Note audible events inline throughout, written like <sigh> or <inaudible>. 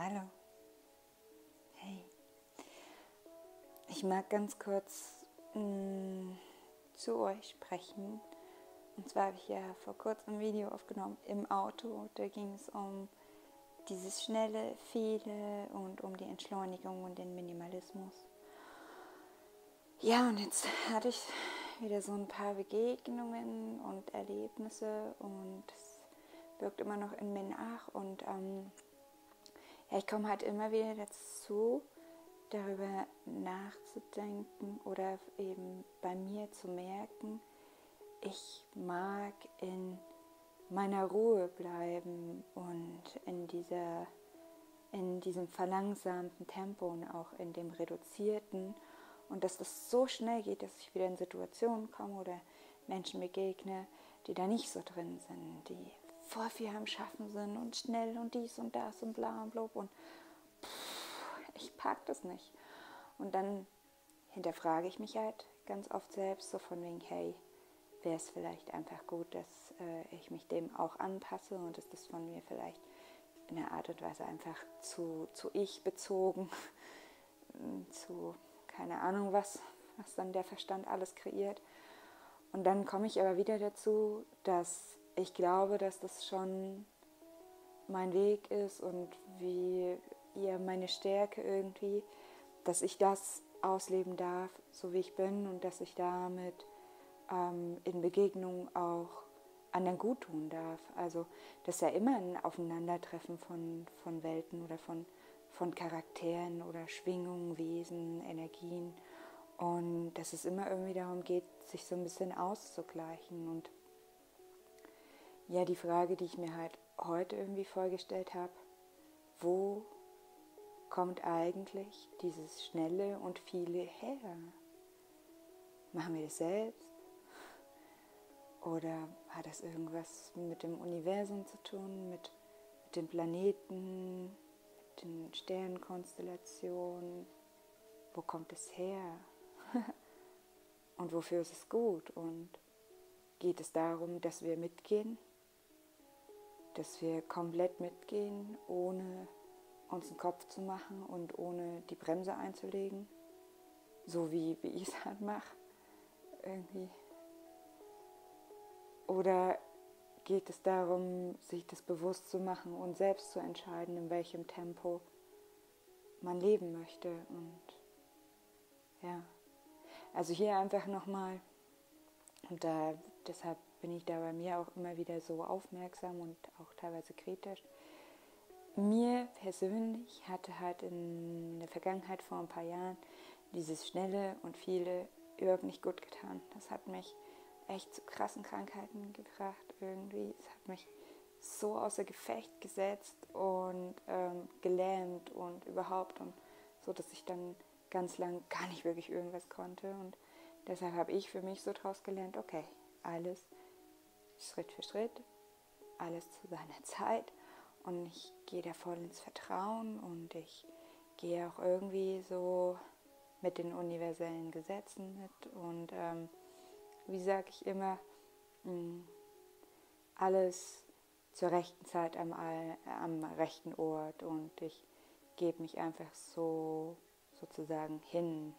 Hallo. Hey. Ich mag ganz kurz mh, mm, zu euch sprechen. Und zwar habe ich ja vor kurzem ein Video aufgenommen im Auto. Da ging es um dieses schnelle, viele und um die Entschleunigung und den Minimalismus. Ja, und jetzt hatte ich wieder so ein paar Begegnungen und Erlebnisse und es wirkt immer noch in mir nach und ähm, ja, ich komme halt immer wieder dazu, darüber nachzudenken oder eben bei mir zu merken, ich mag in meiner Ruhe bleiben und in dieser in diesem verlangsamten Tempo und auch in dem reduzierten. Und dass das so schnell geht, dass ich wieder in Situationen komme oder Menschen begegne, die da nicht so drin sind, die voll viel am Schaffen sind und schnell und dies und das und bla und blub und pff, ich pack das nicht. Und dann hinterfrage ich mich halt ganz oft selbst so von wegen, hey, wäre es vielleicht einfach gut, dass äh, ich mich dem auch anpasse und ist das von mir vielleicht in der Art und Weise einfach zu, zu ich bezogen, <laughs> zu keine Ahnung was, was dann der Verstand alles kreiert. Und dann komme ich aber wieder dazu, dass ich glaube, dass das schon mein Weg ist und wie ja meine Stärke irgendwie, dass ich das ausleben darf, so wie ich bin und dass ich damit ähm, in Begegnung auch anderen gut tun darf. Also das ist ja immer ein Aufeinandertreffen von, von Welten oder von, von Charakteren oder Schwingungen, Wesen, Energien und dass es immer irgendwie darum geht, sich so ein bisschen auszugleichen und ja, die Frage, die ich mir halt heute irgendwie vorgestellt habe, wo kommt eigentlich dieses Schnelle und viele her? Machen wir das selbst? Oder hat das irgendwas mit dem Universum zu tun, mit, mit den Planeten, mit den Sternenkonstellationen? Wo kommt es her? <laughs> und wofür ist es gut? Und geht es darum, dass wir mitgehen? Dass wir komplett mitgehen, ohne uns einen Kopf zu machen und ohne die Bremse einzulegen, so wie, wie ich es <laughs> halt mache, irgendwie. Oder geht es darum, sich das bewusst zu machen und selbst zu entscheiden, in welchem Tempo man leben möchte. Und ja, also hier einfach nochmal, und da deshalb bin ich da bei mir auch immer wieder so aufmerksam und auch teilweise kritisch. Mir persönlich hatte halt in der Vergangenheit vor ein paar Jahren dieses schnelle und viele überhaupt nicht gut getan. Das hat mich echt zu krassen Krankheiten gebracht irgendwie. Es hat mich so außer Gefecht gesetzt und ähm, gelähmt und überhaupt und so, dass ich dann ganz lang gar nicht wirklich irgendwas konnte und deshalb habe ich für mich so draus gelernt, okay, alles Schritt für Schritt, alles zu <laughs> seiner Zeit. Und ich gehe da voll ins Vertrauen und ich gehe auch irgendwie so mit den universellen Gesetzen mit. Und ähm, wie sage ich immer, mh, mm, alles zur rechten Zeit am, am rechten Ort. Und ich gebe mich einfach so sozusagen hin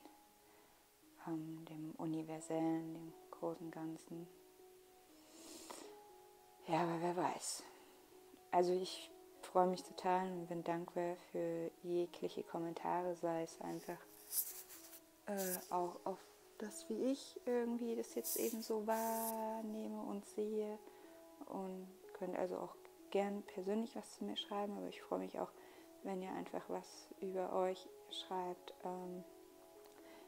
ähm, dem Universellen, dem großen Ganzen. Ja, aber wer weiß. Also ich freue mich total und bin dankbar für jegliche Kommentare, sei es einfach äh, auch auf das, wie ich irgendwie das jetzt eben so wahrnehme und sehe. Und könnt also auch gern persönlich was zu mir schreiben, aber ich freue mich auch, wenn ihr einfach was über euch schreibt, ähm,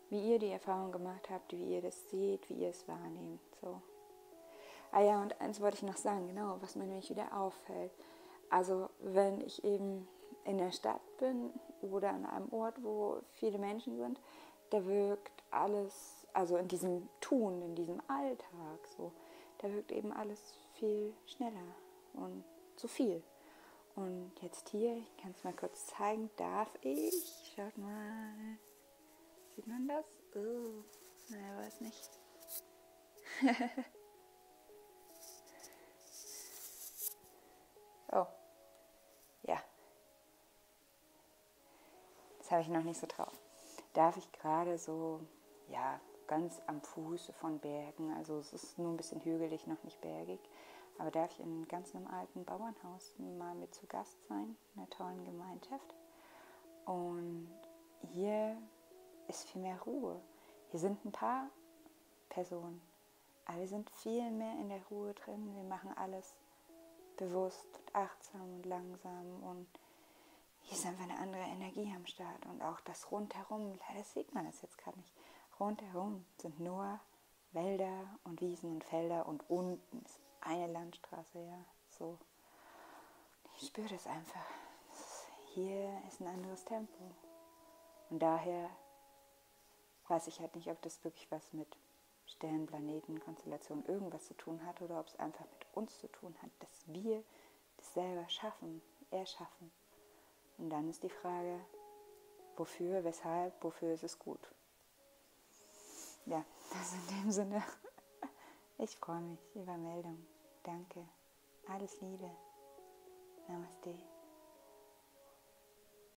wie ihr die Erfahrung gemacht habt, wie ihr das seht, wie ihr es wahrnehmt. So. Ah ja, und eins wollte ich noch sagen, genau, was mir nämlich wieder auffällt. Also wenn ich eben in der Stadt bin oder an einem Ort, wo viele Menschen sind, da wirkt alles, also in diesem Tun, in diesem Alltag, so, da wirkt eben alles viel schneller und zu viel. Und jetzt hier, ich kann es mal kurz zeigen, darf ich? Schaut mal. Sieht man das? Oh, naja, weiß nicht. <laughs> Habe ich noch nicht so drauf. Darf ich gerade so, ja, ganz am Fuße von Bergen, also es ist nur ein bisschen hügelig, noch nicht bergig, aber darf ich in ganz einem alten Bauernhaus mal mit zu Gast sein, in einer tollen Gemeinschaft. Und hier ist viel mehr Ruhe. Hier sind ein paar Personen, aber wir sind viel mehr in der Ruhe drin. Wir machen alles bewusst und achtsam und langsam und hier ist einfach eine andere Energie am Start und auch das rundherum, leider sieht man das jetzt gerade nicht, rundherum sind nur Wälder und Wiesen und Felder und unten ist eine Landstraße, ja, so. Ich spüre das einfach. Hier ist ein anderes Tempo. Und daher weiß ich halt nicht, ob das wirklich was mit Sternen, Planeten, Konstellationen, irgendwas zu tun hat oder ob es einfach mit uns zu tun hat, dass wir das selber schaffen, erschaffen. Und dann ist die Frage, wofür, weshalb, wofür ist es gut. Ja, das in dem Sinne. Ich freue mich über Meldung. Danke. Alles Liebe. Namaste.